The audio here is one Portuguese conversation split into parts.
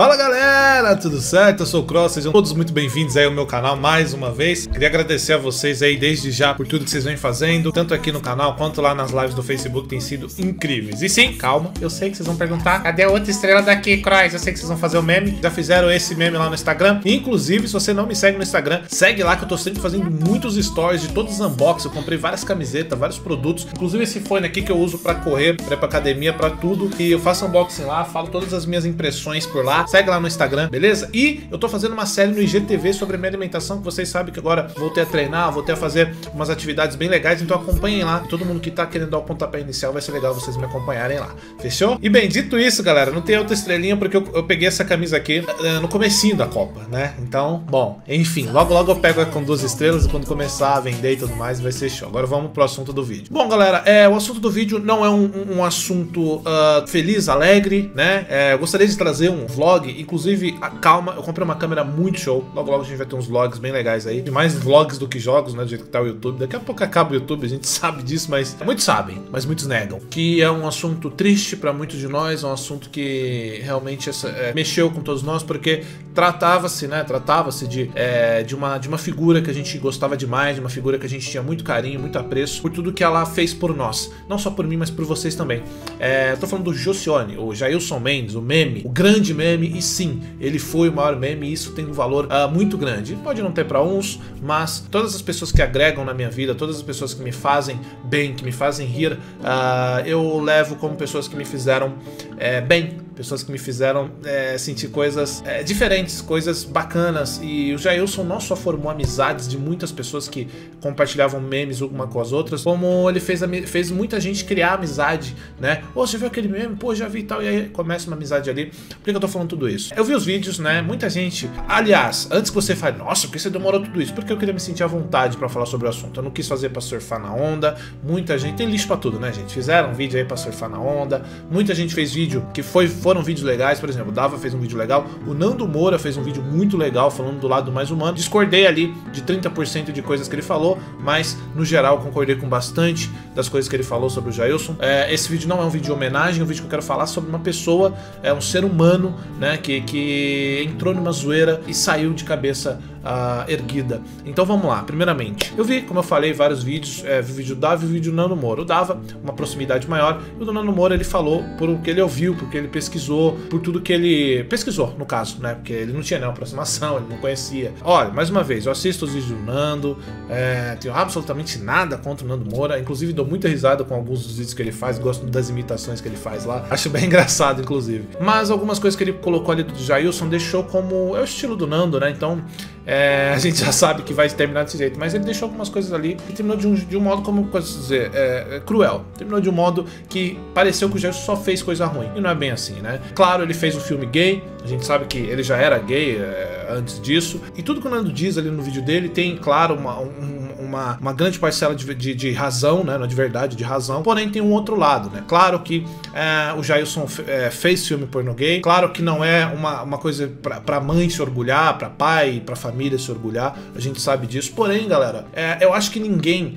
Fala galera, tudo certo? Eu sou o Cross, sejam todos muito bem-vindos aí ao meu canal mais uma vez. Queria agradecer a vocês aí desde já por tudo que vocês vêm fazendo, tanto aqui no canal quanto lá nas lives do Facebook, tem sido incríveis. E sim, calma, eu sei que vocês vão perguntar, cadê a outra estrela daqui, Cross? Eu sei que vocês vão fazer o meme, já fizeram esse meme lá no Instagram. Inclusive, se você não me segue no Instagram, segue lá que eu tô sempre fazendo muitos stories de todos os unboxings. Eu comprei várias camisetas, vários produtos, inclusive esse fone aqui que eu uso pra correr, pra ir pra academia, pra tudo. E eu faço unboxing lá, falo todas as minhas impressões por lá. Segue lá no Instagram, beleza? E eu tô fazendo uma série no IGTV sobre minha alimentação, que vocês sabem que agora voltei a treinar, voltei a fazer umas atividades bem legais, então acompanhem lá. Todo mundo que tá querendo dar o pontapé inicial, vai ser legal vocês me acompanharem lá. Fechou? E bem, dito isso, galera, não tem outra estrelinha porque eu, eu peguei essa camisa aqui uh, no comecinho da Copa, né? Então, bom, enfim, logo logo eu pego com duas estrelas e quando começar a vender e tudo mais, vai ser show. Agora vamos pro assunto do vídeo. Bom, galera, é, o assunto do vídeo não é um, um assunto uh, feliz, alegre, né? É, eu gostaria de trazer um vlog, inclusive calma, eu comprei uma câmera muito show. Logo, logo a gente vai ter uns vlogs bem legais aí. Mais vlogs do que jogos, né? Do jeito que tá o YouTube. Daqui a pouco acaba o YouTube, a gente sabe disso, mas muitos sabem, mas muitos negam. Que é um assunto triste para muitos de nós, é um assunto que realmente essa, é, mexeu com todos nós, porque tratava-se, né? Tratava-se de, é, de, uma, de uma figura que a gente gostava demais, de uma figura que a gente tinha muito carinho, muito apreço por tudo que ela fez por nós. Não só por mim, mas por vocês também. É, tô falando do Josione, o Jailson Mendes, o meme, o grande meme, e sim, ele foi o maior meme e isso tem um valor uh, muito grande. Pode não ter para uns, mas todas as pessoas que agregam na minha vida, todas as pessoas que me fazem bem, que me fazem rir, uh, eu levo como pessoas que me fizeram é, bem pessoas que me fizeram é, sentir coisas é, diferentes, coisas bacanas. E o Jailson não só formou amizades de muitas pessoas que compartilhavam memes uma com as outras, como ele fez, fez muita gente criar amizade, né? Ô, você viu aquele meme? Pô, já vi e tal. E aí começa uma amizade ali. Por que eu tô falando tudo isso? Eu vi os vídeos, né? Muita gente. Aliás, antes que você fale, nossa, por que você demorou tudo isso? Porque eu queria me sentir à vontade para falar sobre o assunto. Eu não quis fazer pra surfar na onda. Muita gente. Tem lixo pra tudo, né, gente? Fizeram vídeo aí pra surfar na onda. Muita gente fez vídeo que foi foram vídeos legais, por exemplo, o Dava fez um vídeo legal, o Nando Moura fez um vídeo muito legal falando do lado mais humano. Discordei ali de 30% de coisas que ele falou, mas no geral concordei com bastante das coisas que ele falou sobre o Jailson. É, esse vídeo não é um vídeo de homenagem, é um vídeo que eu quero falar sobre uma pessoa, é um ser humano, né, que, que entrou numa zoeira e saiu de cabeça uh, erguida. Então vamos lá, primeiramente, eu vi, como eu falei, vários vídeos, é, vi o vídeo do Dava e o vídeo do Nando Moura. O Dava, uma proximidade maior, e o do Nando Moura ele falou por o que ele ouviu, porque ele pesquisou, por tudo que ele pesquisou, no caso, né? Porque ele não tinha nenhuma aproximação, ele não conhecia. Olha, mais uma vez, eu assisto os vídeos do Nando, é, tenho absolutamente nada contra o Nando Moura, inclusive dou muita risada com alguns dos vídeos que ele faz, gosto das imitações que ele faz lá, acho bem engraçado, inclusive. Mas algumas coisas que ele colocou ali do Jailson deixou como. É o estilo do Nando, né? Então é, a gente já sabe que vai terminar desse jeito, mas ele deixou algumas coisas ali e terminou de um, de um modo, como posso dizer, é, é, cruel. Terminou de um modo que pareceu que o Gerson só fez coisa ruim. E não é bem assim, né? Claro, ele fez um filme gay, a gente sabe que ele já era gay é, antes disso. E tudo que o Nando diz ali no vídeo dele tem, claro, uma, um, uma, uma grande parcela de, de, de, razão, né? De verdade, de razão. Porém, tem um outro lado, né? Claro que é, o Jailson é, fez filme pornô gay. Claro que não é uma, uma coisa pra mãe se orgulhar, pra pai, pra família se orgulhar. A gente sabe disso. Porém, galera, é, eu acho que ninguém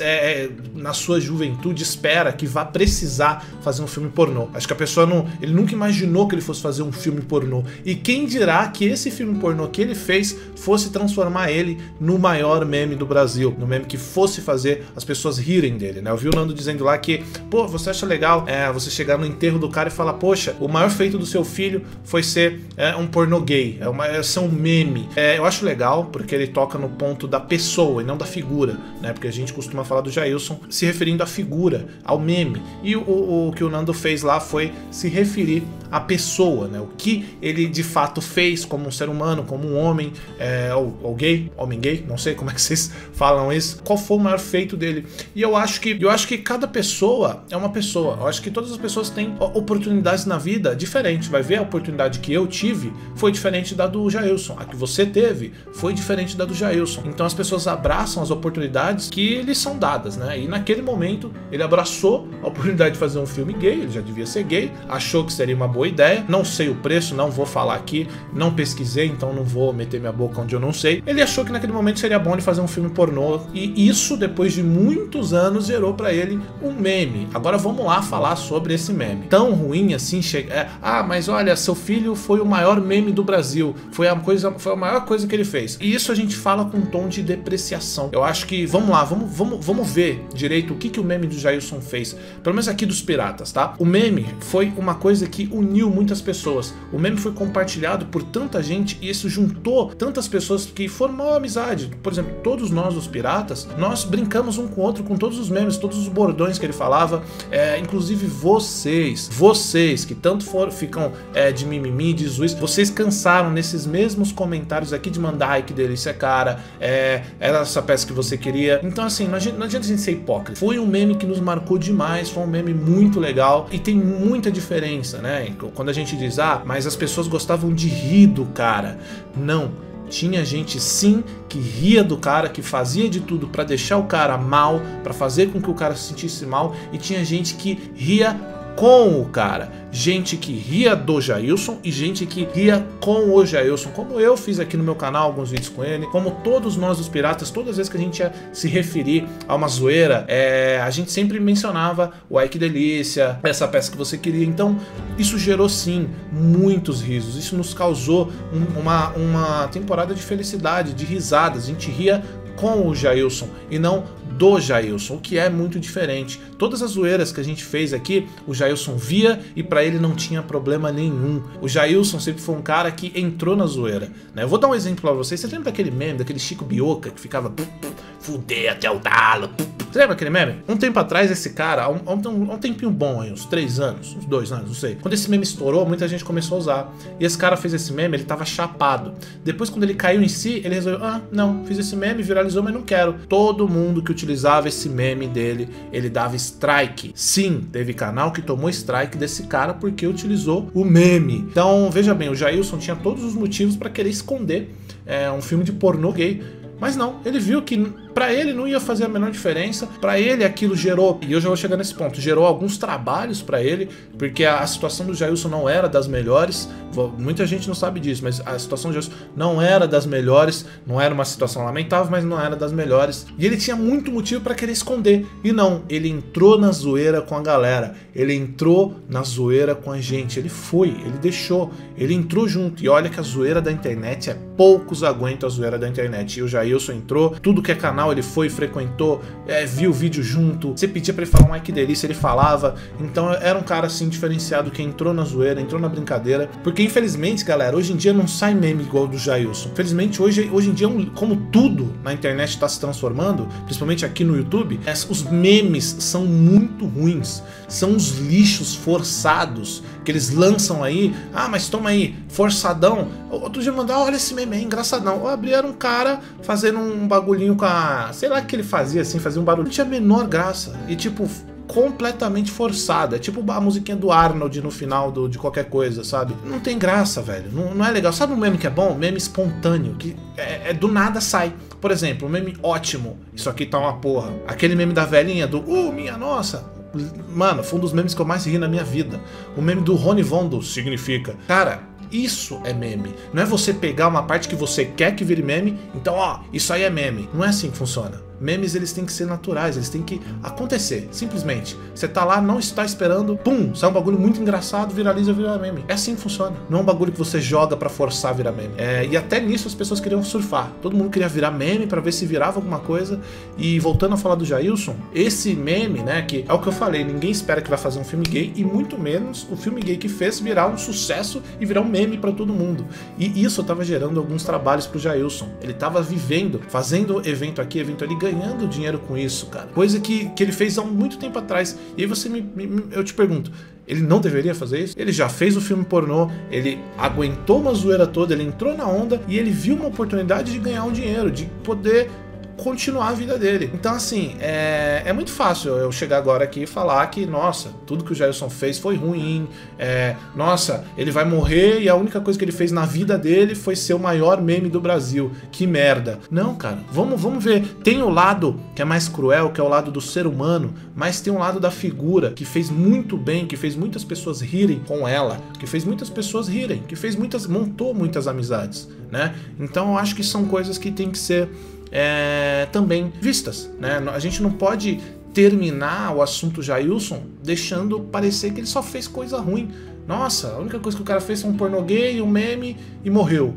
é, é, na sua juventude espera que vá precisar fazer um filme pornô. Acho que a pessoa não. Ele nunca imaginou que ele fosse fazer um filme pornô. E quem dirá que esse filme pornô que ele fez fosse transformar ele no maior meme do Brasil? No meme que fosse fazer as pessoas rirem dele, né? Eu vi o Nando dizendo lá que, pô, você acha legal é, você chegar no enterro do cara e falar, poxa, o maior feito do seu filho foi ser é, um pornô gay, é, uma, é ser um meme. É, eu acho legal porque ele toca no ponto da pessoa e não da figura, né? Porque a gente costuma falar do Jailson se referindo à figura, ao meme. E o, o, o que o Nando fez lá foi se referir à pessoa, né? O que ele de fato fez como um ser humano, como um homem, é, ou, ou gay, homem gay, não sei como é que vocês falam qual foi o maior feito dele. E eu acho que eu acho que cada pessoa é uma pessoa. Eu acho que todas as pessoas têm oportunidades na vida diferentes. Vai ver a oportunidade que eu tive foi diferente da do Jailson. A que você teve foi diferente da do Jailson. Então as pessoas abraçam as oportunidades que lhes são dadas, né? E naquele momento ele abraçou a oportunidade de fazer um filme gay, ele já devia ser gay, achou que seria uma boa ideia. Não sei o preço, não vou falar aqui, não pesquisei, então não vou meter minha boca onde eu não sei. Ele achou que naquele momento seria bom ele fazer um filme pornô E isso, depois de muitos anos, gerou para ele um meme. Agora vamos lá falar sobre esse meme. Tão ruim assim, chega. É, ah, mas olha, seu filho foi o maior meme do Brasil. Foi a coisa, foi a maior coisa que ele fez. E isso a gente fala com um tom de depreciação. Eu acho que, vamos lá, vamos, vamos, vamos ver direito o que, que o meme do Jailson fez. Pelo menos aqui dos piratas, tá? O meme foi uma coisa que uniu muitas pessoas. O meme foi compartilhado por tanta gente e isso juntou tantas pessoas que formou amizade. Por exemplo, todos nós, os piratas, nós brincamos um com o outro com todos os memes, todos os bordões que ele falava. É, inclusive vocês, vocês que tanto for, ficam é, de mimimi, de zuiz, vocês cansaram nesses mesmos comentários aqui de mandar, ai que delícia, cara, é, era essa peça que você queria. Então, assim, não adianta, não adianta a gente ser hipócrita. Foi um meme que nos marcou demais, foi um meme muito legal e tem muita diferença, né? Quando a gente diz, ah, mas as pessoas gostavam de rir do cara. Não. Tinha gente sim que ria do cara, que fazia de tudo para deixar o cara mal, para fazer com que o cara se sentisse mal, e tinha gente que ria com o cara. Gente que ria do Jailson e gente que ria com o Jailson, como eu fiz aqui no meu canal alguns vídeos com ele, como todos nós os piratas, todas as vezes que a gente ia se referir a uma zoeira, é, a gente sempre mencionava o Ai que delícia, essa peça que você queria. Então, isso gerou sim muitos risos, isso nos causou um, uma, uma temporada de felicidade, de risadas. A gente ria com o Jailson e não do Jailson, o que é muito diferente. Todas as zoeiras que a gente fez aqui, o Jailson via e para ele não tinha problema nenhum. O Jailson sempre foi um cara que entrou na zoeira. Né? Eu vou dar um exemplo para vocês. Você lembra daquele meme, daquele Chico Bioca que ficava fuder até o talo? Você lembra aquele meme? Um tempo atrás, esse cara, há um, um, um, tempinho bom aí, uns três anos, uns dois anos, não sei. Quando esse meme estourou, muita gente começou a usar. E esse cara fez esse meme, ele tava chapado. Depois, quando ele caiu em si, ele resolveu: ah, não, fiz esse meme, viralizou, mas não quero. Todo mundo que utilizava esse meme dele, ele dava strike. Sim, teve canal que tomou strike desse cara porque utilizou o meme. Então, veja bem, o Jailson tinha todos os motivos para querer esconder é, um filme de pornô gay. Mas não, ele viu que para ele não ia fazer a menor diferença. Para ele aquilo gerou, e eu já vou chegar nesse ponto, gerou alguns trabalhos para ele, porque a, a, situação do Jailson não era das melhores. Muita gente não sabe disso, mas a situação do Jailson não era das melhores, não era uma situação lamentável, mas não era das melhores. E ele tinha muito motivo para querer esconder. E não, ele entrou na zoeira com a galera. Ele entrou na zoeira com a gente. Ele foi, ele deixou, ele entrou junto. E olha que a zoeira da internet é poucos aguentam a zoeira da internet. E o Jailson entrou, tudo que é canal canal, ele foi, frequentou, é, viu o vídeo junto. Você pedia para ele falar um ai que delícia, ele falava. Então era um cara assim diferenciado que entrou na zoeira, entrou na brincadeira. Porque infelizmente, galera, hoje em dia não sai meme igual do Jailson. Infelizmente, hoje, hoje em dia, como tudo na internet está se transformando, principalmente aqui no YouTube, os memes são muito ruins. São os lixos forçados que eles lançam aí. Ah, mas toma aí, forçadão. Outro dia mandou, olha esse meme, é engraçadão. Eu abri, era um cara fazendo um bagulhinho com a. Sei lá o que ele fazia assim, fazia um barulho. Não tinha a menor graça. E tipo, completamente forçada. É tipo a musiquinha do Arnold no final do, de qualquer coisa, sabe? Não tem graça, velho. Não, não é legal. Sabe um meme que é bom? Meme espontâneo, que é, é, do nada sai. Por exemplo, um meme ótimo. Isso aqui tá uma porra. Aquele meme da velhinha do Uh, minha nossa. Mano, foi um dos memes que eu mais ri na minha vida. O meme do Rony Vondo significa. Cara, isso é meme. Não é você pegar uma parte que você quer que vire meme, então, ó, isso aí é meme. Não é assim que funciona. Memes eles têm que ser naturais, eles têm que acontecer, simplesmente. Você tá lá, não está esperando, pum, sai um bagulho muito engraçado, viraliza, vira meme. É assim que funciona. Não é um bagulho que você joga para forçar a virar meme. É, e até nisso as pessoas queriam surfar. Todo mundo queria virar meme para ver se virava alguma coisa. E voltando a falar do Jailson, esse meme, né, que é o que eu falei, ninguém espera que vai fazer um filme gay e muito menos o filme gay que fez virar um sucesso e virar um meme para todo mundo. E isso tava gerando alguns trabalhos pro Jailson. Ele tava vivendo, fazendo evento aqui, evento ali, ganhando dinheiro com isso, cara. Coisa que, que ele fez há muito tempo atrás. E aí você me, me, eu te pergunto, ele não deveria fazer isso? Ele já fez o filme pornô, ele aguentou uma zoeira toda, ele entrou na onda e ele viu uma oportunidade de ganhar um dinheiro, de poder continuar a vida dele. Então, assim, é, é muito fácil eu chegar agora aqui e falar que, nossa, tudo que o Jailson fez foi ruim, é, nossa, ele vai morrer e a única coisa que ele fez na vida dele foi ser o maior meme do Brasil. Que merda. Não, cara, vamos, vamos ver. Tem o lado que é mais cruel, que é o lado do ser humano, mas tem o lado da figura que fez muito bem, que fez muitas pessoas rirem com ela, que fez muitas pessoas rirem, que fez muitas, montou muitas amizades, né? Então eu acho que são coisas que tem que ser é, também vistas. Né? A gente não pode terminar o assunto Jailson deixando parecer que ele só fez coisa ruim. Nossa, a única coisa que o cara fez foi um pornô gay, um meme e morreu.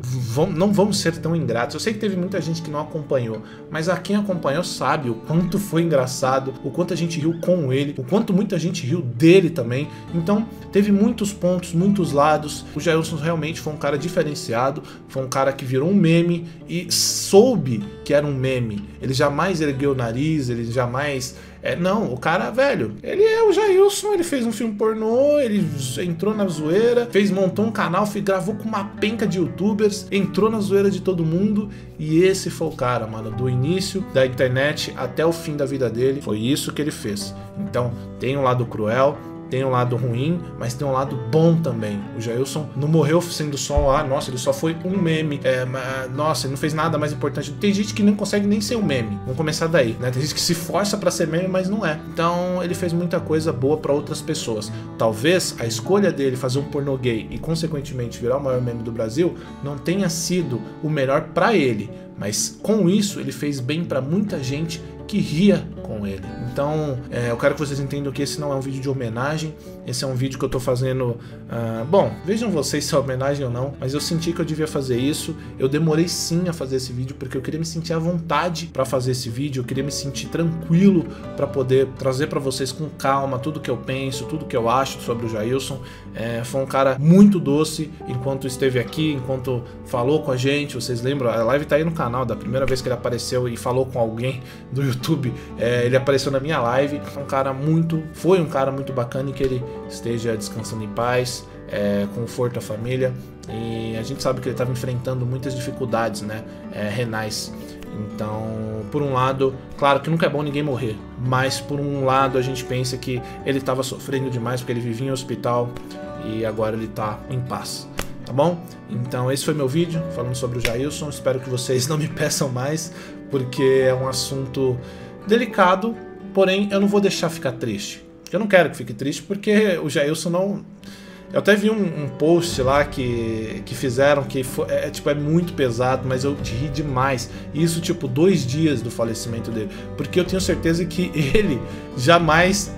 Não vamos ser tão ingratos. Eu sei que teve muita gente que não acompanhou, mas a quem acompanhou sabe o quanto foi engraçado, o quanto a gente riu com ele, o quanto muita gente riu dele também. Então, teve muitos pontos, muitos lados. O Jailson realmente foi um cara diferenciado, foi um cara que virou um meme e soube que era um meme. Ele jamais ergueu o nariz, ele jamais é, não, o cara, velho, ele é o Jailson, ele fez um filme pornô, ele entrou na zoeira, fez, montou um canal, gravou com uma penca de youtubers, entrou na zoeira de todo mundo e esse foi o cara, mano, do início da internet até o fim da vida dele, foi isso que ele fez. Então, tem um lado cruel, tem um lado ruim, mas tem um lado bom também. O Jailson não morreu sendo só, ah, nossa, ele só foi um meme. É, nossa, ele não fez nada mais importante. Tem gente que não consegue nem ser um meme. Vamos começar daí, né? Tem gente que se força para ser meme, mas não é. Então, ele fez muita coisa boa para outras pessoas. Talvez a escolha dele fazer um pornô gay e consequentemente virar o maior meme do Brasil não tenha sido o melhor para ele, mas com isso ele fez bem para muita gente que ria com ele. Então, é, eu quero que vocês entendam que esse não é um vídeo de homenagem, esse é um vídeo que eu tô fazendo. Uh, bom, vejam vocês se é homenagem ou não, mas eu senti que eu devia fazer isso. Eu demorei sim a fazer esse vídeo porque eu queria me sentir à vontade para fazer esse vídeo, eu queria me sentir tranquilo para poder trazer para vocês com calma tudo que eu penso, tudo que eu acho sobre o Jailson. É, foi um cara muito doce enquanto esteve aqui, enquanto falou com a gente. Vocês lembram? A live tá aí no canal, da primeira vez que ele apareceu e falou com alguém do YouTube é, ele apareceu na minha live. Um cara muito, foi um cara muito bacana e que ele esteja descansando em paz, é, conforto à família. E a gente sabe que ele estava enfrentando muitas dificuldades, né, é, renais. Então, por um lado, claro que nunca é bom ninguém morrer, mas por um lado a gente pensa que ele estava sofrendo demais porque ele vivia em hospital e agora ele está em paz tá bom? Então esse foi meu vídeo falando sobre o Jailson. Espero que vocês não me peçam mais, porque é um assunto delicado, porém eu não vou deixar ficar triste. Eu não quero que fique triste, porque o Jailson não. Eu até vi um, um post lá que, que fizeram que foi, é, tipo, é muito pesado, mas eu ri demais. Isso, tipo, dois dias do falecimento dele. Porque eu tenho certeza que ele jamais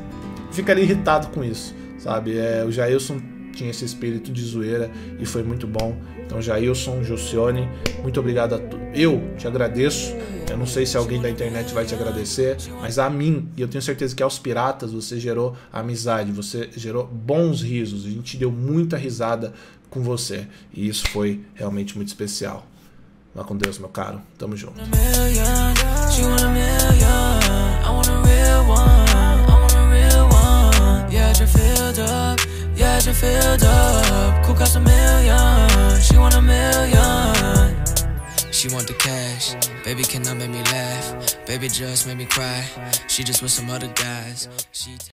ficaria irritado com isso, sabe? É, o Jailson tinha esse espírito de zoeira e foi muito bom. Então, Jailson, Josione, muito obrigado a tu. Eu te agradeço. Eu não sei se alguém da internet vai te agradecer, mas a mim, e eu tenho certeza que aos piratas você gerou amizade, você gerou bons risos. A gente deu muita risada com você. E isso foi realmente muito especial. Vá com Deus, meu caro. Tamo junto. She filled up. Cool cost a million. She want a million. She want the cash. Baby cannot make me laugh. Baby just made me cry. She just with some other guys. She